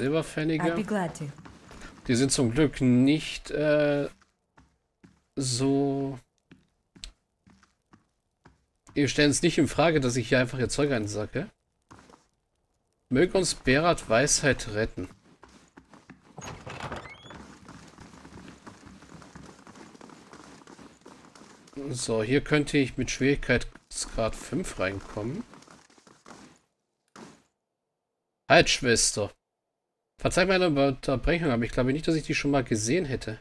Silberpfennige. Die sind zum Glück nicht äh, so. Wir stellen es nicht in Frage, dass ich hier einfach ihr Zeug einsacke. Möge uns Berat Weisheit retten. So, hier könnte ich mit Schwierigkeitsgrad 5 reinkommen. Halt, Schwester. Verzeih meine Unterbrechung, aber ich glaube nicht, dass ich die schon mal gesehen hätte.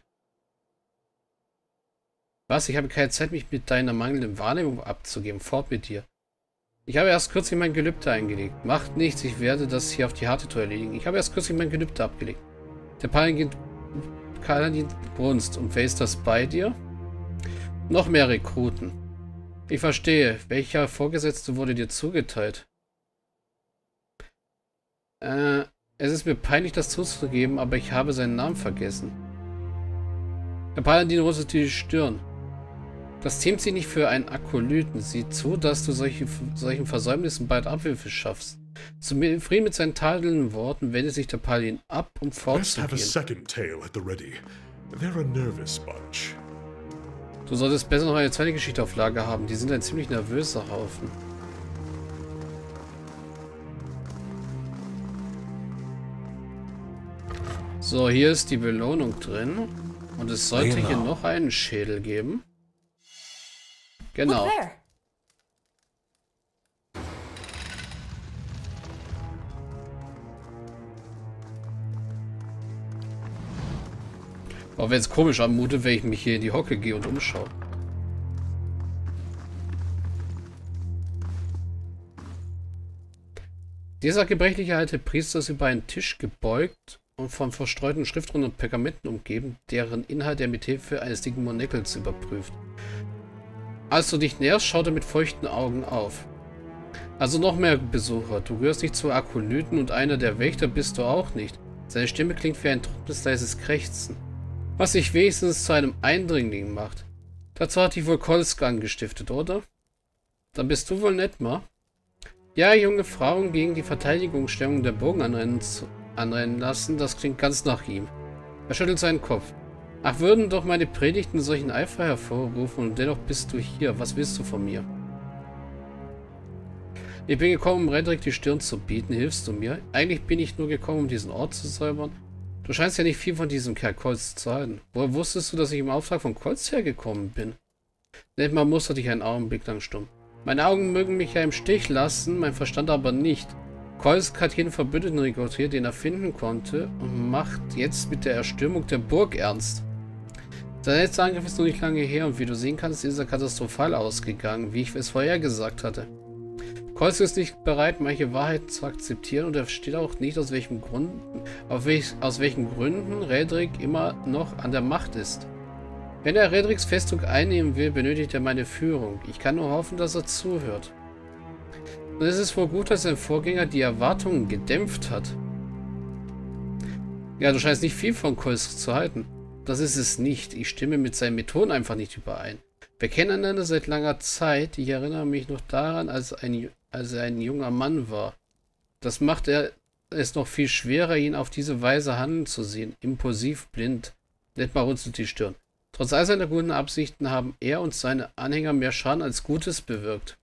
Was? Ich habe keine Zeit, mich mit deiner mangelnden Wahrnehmung abzugeben. Fort mit dir. Ich habe erst kürzlich mein Gelübde eingelegt. Macht nichts, ich werde das hier auf die harte Tour erledigen. Ich habe erst kürzlich mein Gelübde abgelegt. Der Paladin brunst. Und wer ist das bei dir? Noch mehr Rekruten. Ich verstehe. Welcher Vorgesetzte wurde dir zugeteilt? Äh, es ist mir peinlich, das zuzugeben, aber ich habe seinen Namen vergessen. Der Paladin runzelte die Stirn. Das zähmt sie nicht für einen Akolyten. Sieh zu, dass du solche, solchen Versäumnissen bald Abhilfe schaffst. Zufrieden mit seinen tadelnden Worten wendet sich der Paladin ab, um fortzugehen. Du solltest besser noch eine zweite Geschichte auf Lager haben. Die sind ein ziemlich nervöser Haufen. So, hier ist die Belohnung drin. Und es sollte genau. hier noch einen Schädel geben. Genau. Auch wenn es komisch anmutet, wenn ich mich hier in die Hocke gehe und umschaue. Dieser gebrechliche alte Priester ist über einen Tisch gebeugt und von verstreuten Schriftrollen und Pergamenten umgeben, deren Inhalt er mit Hilfe eines dicken Monekels überprüft. Als du dich näherst, schaut er mit feuchten Augen auf. Also noch mehr Besucher. Du gehörst nicht zu Akolyten und einer der Wächter bist du auch nicht. Seine Stimme klingt wie ein trockenes, leises Krächzen was sich wenigstens zu einem Eindringling macht. Dazu hat dich wohl Kolsk angestiftet, oder? Dann bist du wohl Netmar? Ja, junge Frauen gegen die Verteidigungsstellung der Burgen anrennen, anrennen lassen, das klingt ganz nach ihm. Er schüttelt seinen Kopf. Ach, würden doch meine Predigten solchen Eifer hervorrufen und dennoch bist du hier. Was willst du von mir? Ich bin gekommen, um Redrick die Stirn zu bieten. Hilfst du mir? Eigentlich bin ich nur gekommen, um diesen Ort zu säubern Du scheinst ja nicht viel von diesem Kerl Kolz zu halten. Woher wusstest du, dass ich im Auftrag von Kolz hergekommen bin? Netmar musterte dich einen Augenblick lang stumm. Meine Augen mögen mich ja im Stich lassen, mein Verstand aber nicht. Kolsk hat jeden Verbündeten rekrutiert, den er finden konnte, und macht jetzt mit der Erstürmung der Burg ernst. Sein letzter Angriff ist noch nicht lange her und wie du sehen kannst, ist er katastrophal ausgegangen, wie ich es vorher gesagt hatte. Kolsk ist nicht bereit, manche Wahrheiten zu akzeptieren und er versteht auch nicht, aus welchen Gründen, welch, aus welchen Gründen Redrick immer noch an der Macht ist. Wenn er Redricks Festung einnehmen will, benötigt er meine Führung. Ich kann nur hoffen, dass er zuhört. Und es ist wohl gut, dass sein Vorgänger die Erwartungen gedämpft hat. Ja, du scheinst nicht viel von Kolsk zu halten. Das ist es nicht. Ich stimme mit seinen Methoden einfach nicht überein. Wir kennen einander seit langer Zeit. Ich erinnere mich noch daran, als, ein, als er ein junger Mann war. Das macht er es noch viel schwerer, ihn auf diese Weise handeln zu sehen. Impulsiv, blind. Detmar runzelt die Stirn. Trotz all seiner guten Absichten haben er und seine Anhänger mehr Schaden als Gutes bewirkt.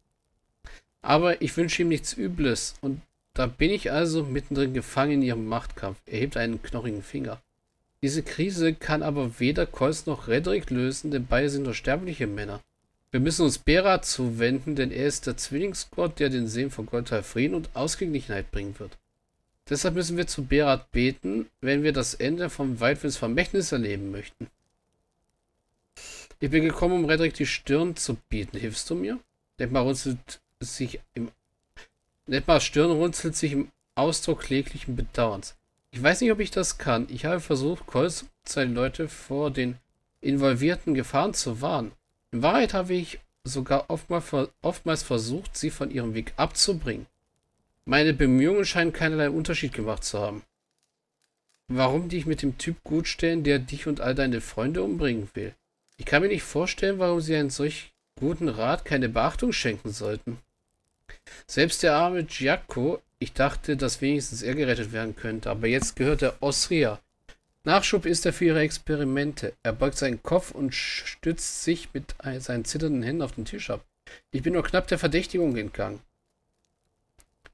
Aber ich wünsche ihm nichts Übles. Und da bin ich also mittendrin gefangen in ihrem Machtkampf. Er hebt einen knochigen Finger. Diese Krise kann aber weder Kolz noch Redrick lösen, denn beide sind nur sterbliche Männer. Wir müssen uns Bera zuwenden, denn er ist der Zwillingsgott, der den Seen von Goltai Frieden und Ausgeglichenheit bringen wird. Deshalb müssen wir zu Berat beten, wenn wir das Ende vom Weitwinds Vermächtnis erleben möchten. Ich bin gekommen, um Redrick die Stirn zu bieten. Hilfst du mir? Detmar runzelt sich im Detmars Stirn runzelt sich im Ausdruck kläglichen Bedauerns. Ich weiß nicht, ob ich das kann. Ich habe versucht, Kolz seine Leute vor den involvierten Gefahren zu warnen. In Wahrheit habe ich sogar oftmals versucht, sie von ihrem Weg abzubringen. Meine Bemühungen scheinen keinerlei Unterschied gemacht zu haben. Warum dich mit dem Typ gut stellen, der dich und all deine Freunde umbringen will? Ich kann mir nicht vorstellen, warum sie einen solch guten Rat keine Beachtung schenken sollten. Selbst der arme Giacomo Ich dachte, dass wenigstens er gerettet werden könnte, aber jetzt gehört er Osria. Nachschub ist er für ihre Experimente. Er beugt seinen Kopf und stützt sich mit seinen zitternden Händen auf den Tisch ab. Ich bin nur knapp der Verdächtigung entgangen.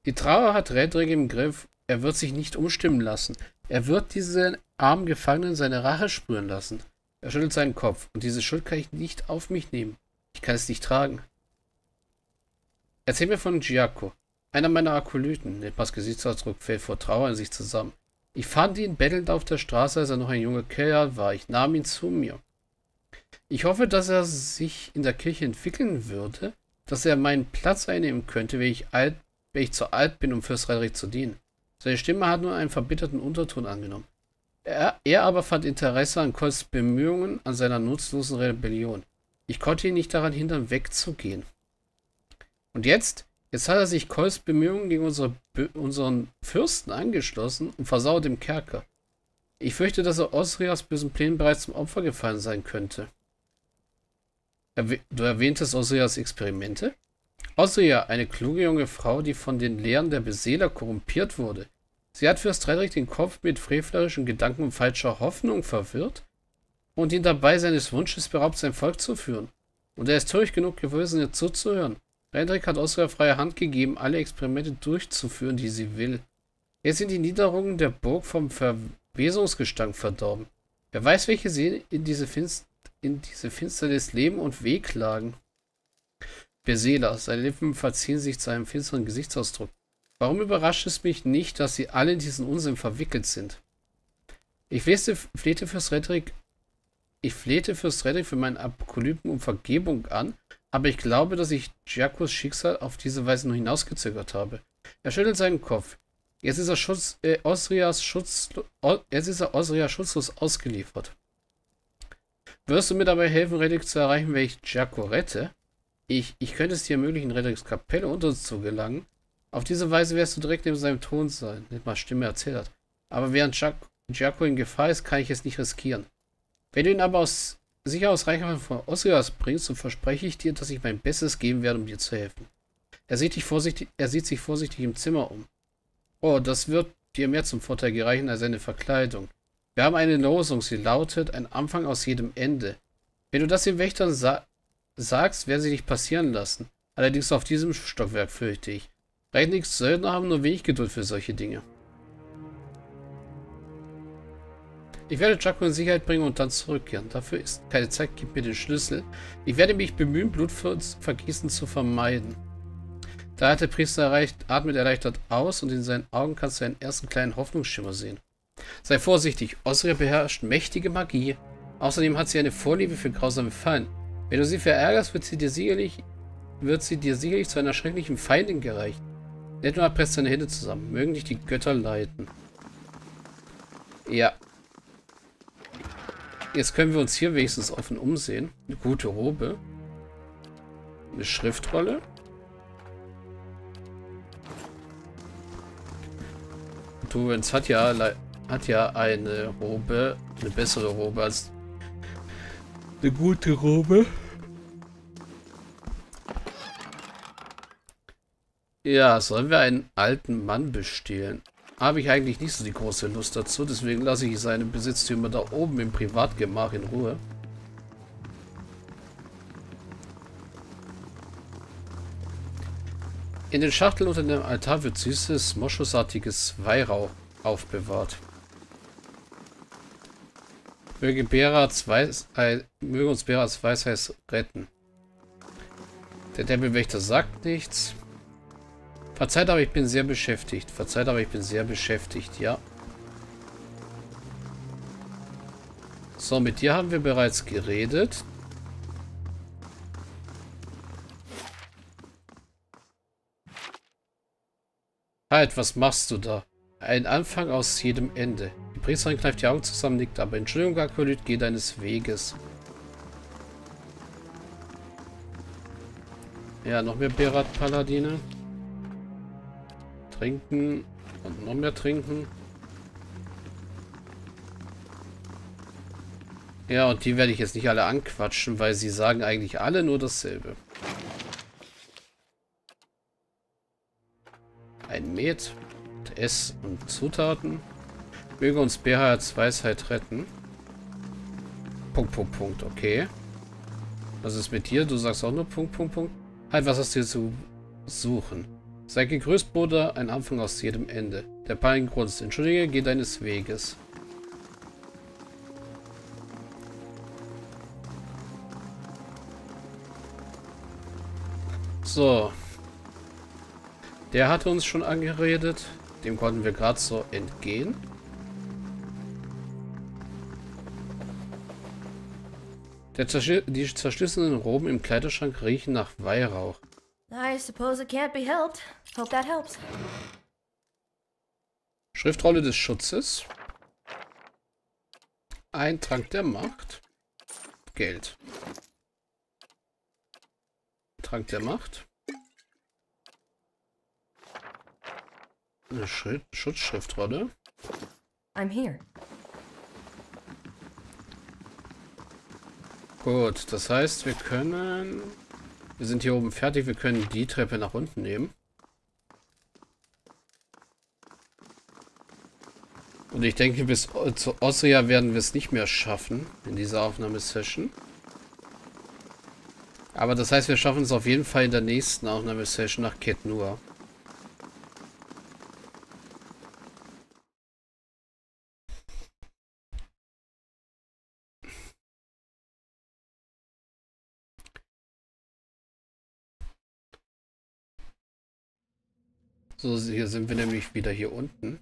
Die Trauer hat Redrig im Griff. Er wird sich nicht umstimmen lassen. Er wird diesen armen Gefangenen seine Rache spüren lassen. Er schüttelt seinen Kopf. Und diese Schuld kann ich nicht auf mich nehmen. Ich kann es nicht tragen. Erzähl mir von Giaco. Einer meiner Akolyten. Nipmas Gesichtsausdruck fällt vor Trauer in sich zusammen. Ich fand ihn bettelnd auf der Straße, als er noch ein junger Kerl war. Ich nahm ihn zu mir. Ich hoffe, dass er sich in der Kirche entwickeln würde, dass er meinen Platz einnehmen könnte, wenn ich, alt, wenn ich zu alt bin, um Fürst Frederick zu dienen. Seine Stimme hat nur einen verbitterten Unterton angenommen. Er, er aber fand Interesse an Colts Bemühungen an seiner nutzlosen Rebellion. Ich konnte ihn nicht daran hindern, wegzugehen. Und jetzt? Jetzt hat er sich Colts Bemühungen gegen unsere, unseren Fürsten angeschlossen und versaut im Kerker. Ich fürchte, dass er Osrias bösen Plänen bereits zum Opfer gefallen sein könnte. Du erwähntest Osrias Experimente? Osria, eine kluge junge Frau, die von den Lehren der Beseeler korrumpiert wurde. Sie hat Fürst Frederick den Kopf mit frevlerischen Gedanken und falscher Hoffnung verwirrt und ihn dabei seines Wunsches beraubt, sein Volk zu führen. Und er ist töricht genug gewesen, ihr zuzuhören. Frederick hat Oscar freie Hand gegeben, alle Experimente durchzuführen, die sie will. Jetzt sind die Niederungen der Burg vom Verwesungsgestank verdorben. Wer weiß, welche Seelen in diese, Finst in diese Finsternis leben und wehklagen. Besela, seine Lippen verziehen sich zu einem finsteren Gesichtsausdruck. Warum überrascht es mich nicht, dass sie alle in diesen Unsinn verwickelt sind? Ich flehte, flehte fürs Redrick, ich flehte fürs Redrick für meinen Apokalypten um Vergebung an aber ich glaube, dass ich Giacos Schicksal auf diese Weise nur hinausgezögert habe. Er schüttelt seinen Kopf. Jetzt ist er Schutz, äh, Osrias Schutz, jetzt ist er Osria schutzlos ausgeliefert. Wirst du mir dabei helfen, Reddick zu erreichen, wenn ich Giaco rette? Ich, ich könnte es dir ermöglichen, Reddicks Kapelle unter uns zu gelangen. Auf diese Weise wirst du direkt neben seinem Ton sein, nicht mal Stimme erzählt hat. Aber während Giaco in Gefahr ist, kann ich es nicht riskieren. Wenn du ihn aber aus sicher aus Reichweite von Osrias bringst, so verspreche ich dir, dass ich mein Bestes geben werde, um dir zu helfen. Er sieht, dich vorsichtig, er sieht sich vorsichtig im Zimmer um. Oh, das wird dir mehr zum Vorteil gereichen als seine Verkleidung. Wir haben eine Losung, sie lautet, ein Anfang aus jedem Ende. Wenn du das den Wächtern sa sagst, werden sie dich passieren lassen. Allerdings auf diesem Stockwerk fürchte ich. Reinigs Söldner haben nur wenig Geduld für solche Dinge. Ich werde Jaco in Sicherheit bringen und dann zurückkehren. Dafür ist keine Zeit, gib mir den Schlüssel. Ich werde mich bemühen, Blutvergießen zu vermeiden. Da hat der Priester erreicht, atmet erleichtert aus und in seinen Augen kannst du einen ersten kleinen Hoffnungsschimmer sehen. Sei vorsichtig, Osria beherrscht mächtige Magie. Außerdem hat sie eine Vorliebe für grausame Fallen. Wenn du sie verärgerst, wird sie dir sicherlich, wird sie dir sicherlich zu einer schrecklichen Feindin gereicht. Netnoa presst seine Hände zusammen. Mögen dich die Götter leiten. Ja, Jetzt können wir uns hier wenigstens offen umsehen. Eine gute Robe. Eine Schriftrolle. Turens hat ja, hat ja eine Robe, eine bessere Robe als eine gute Robe. Ja, sollen wir einen alten Mann bestehlen? Habe ich eigentlich nicht so die große Lust dazu. Deswegen lasse ich seine Besitztümer da oben im Privatgemach in Ruhe. In den Schachteln unter dem Altar wird süßes, moschusartiges Weihrauch aufbewahrt. Möge, Weiß, äh, möge uns Berats Weisheit retten. Der Tempelwächter sagt nichts. Verzeiht aber, ich bin sehr beschäftigt. Verzeiht aber, ich bin sehr beschäftigt, ja. So, mit dir haben wir bereits geredet. Halt, was machst du da? Ein Anfang aus jedem Ende. Die Priesterin kneift die Augen zusammen, nickt aber. Entschuldigung, Akolyt, geh deines Weges. Ja, noch mehr Berat-Paladine. Trinken und noch mehr trinken. Ja, und die werde ich jetzt nicht alle anquatschen, weil sie sagen eigentlich alle nur dasselbe. Ein Met. S und Zutaten. Möge uns BHs Weisheit retten. Punkt, Punkt, Punkt. Okay. Was ist mit dir? Du sagst auch nur Punkt, Punkt, Punkt. Halt, was hast du hier zu suchen? Sei gegrüßt, Bruder, ein Anfang aus jedem Ende. Der Palin grunzt. Entschuldige, geh deines Weges. So. Der hatte uns schon angeredet. Dem konnten wir gerade so entgehen. Der Zerschl die zerschlissenen Roben im Kleiderschrank riechen nach Weihrauch. I suppose it can't be helped. Hope that helps. Schriftrolle des Schutzes. Ein Trank der Macht. Geld. Trank der Macht. Eine Schritt Schutzschriftrolle. I'm here. Gut, das heißt, wir können... Wir sind hier oben fertig, wir können die Treppe nach unten nehmen. Und ich denke, bis zu Osria werden wir es nicht mehr schaffen in dieser Aufnahmesession. Aber das heißt, wir schaffen es auf jeden Fall in der nächsten Aufnahmesession nach Ketnur. So, hier sind wir nämlich wieder hier unten.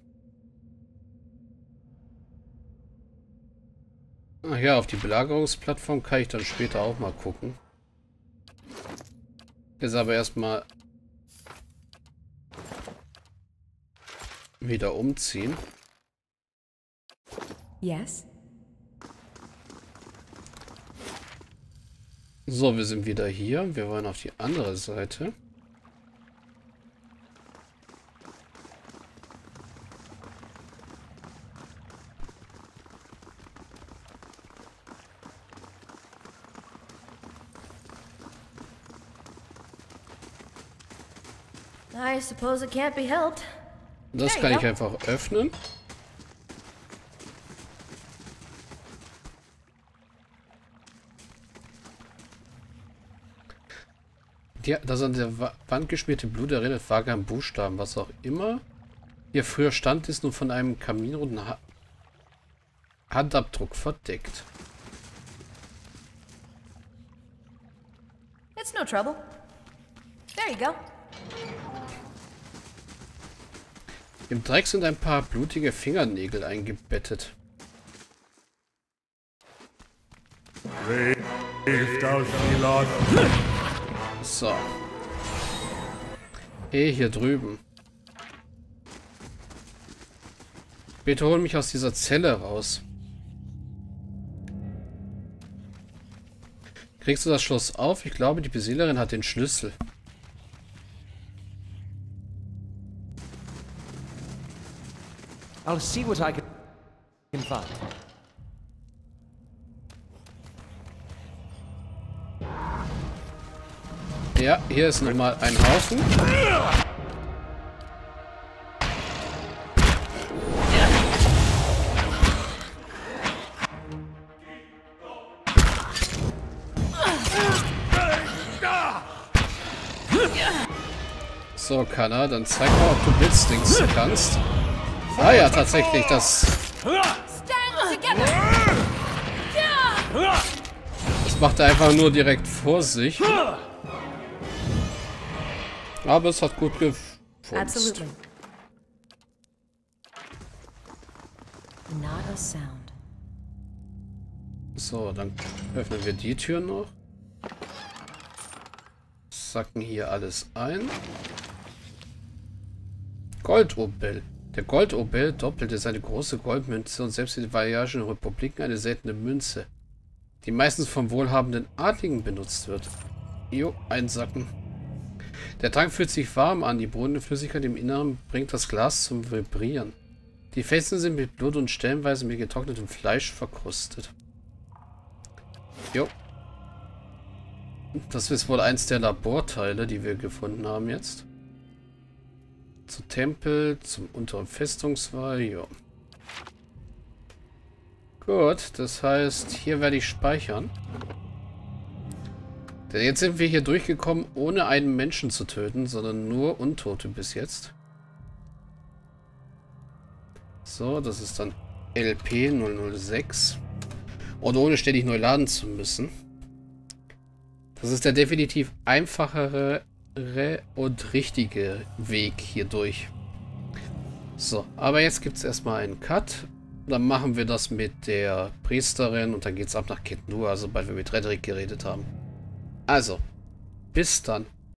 Ach ja, auf die Belagerungsplattform kann ich dann später auch mal gucken. Jetzt aber erstmal wieder umziehen. Yes? So, wir sind wieder hier. Wir wollen auf die andere Seite. I suppose it can't be helped. Das kann ich einfach öffnen. Die, das an der Wa- Wand geschmierte Blut erinnert vage an Buchstaben, was auch immer. Hier früher stand, ist nun von einem kaminroten ha Handabdruck verdeckt. It's no trouble. There you go. Im Dreck sind ein paar blutige Fingernägel eingebettet. So. Hey, hier drüben. Bitte hol mich aus dieser Zelle raus. Kriegst du das Schloss auf? Ich glaube, die Besiegerin hat den Schlüssel. I'll see what I can find. Ja, hier ist nochmal ein Haufen. So, Kanna, dann zeig mal, ob du Blitzdings kannst. Ah ja, tatsächlich, das, das macht er einfach nur direkt vor sich. Aber es hat gut gefunzt. So, dann öffnen wir die Tür noch. Sacken hier alles ein. Goldobel. Der Goldobel doppelte seine große Goldmünze und selbst in den Variagischen Republiken eine seltene Münze, die meistens vom wohlhabenden Adligen benutzt wird. Jo, einsacken. Der Trank fühlt sich warm an, die brodelnde Flüssigkeit im Inneren bringt das Glas zum Vibrieren. Die Felsen sind mit Blut und stellenweise mit getrocknetem Fleisch verkrustet. Jo. Das ist wohl eins der Laborteile, die wir gefunden haben jetzt. Zu Tempel, zum unteren Festungswall, ja. Gut, das heißt, hier werde ich speichern. Denn jetzt sind wir hier durchgekommen, ohne einen Menschen zu töten, sondern nur Untote bis jetzt. So, das ist dann LP 006. Und ohne ständig neu laden zu müssen. Das ist der definitiv einfachere und richtige Weg hier durch. So, aber jetzt gibt es erstmal einen Cut. Dann machen wir das mit der Priesterin und dann geht es ab nach Ketnur, sobald wir mit Redrick geredet haben. Also, bis dann.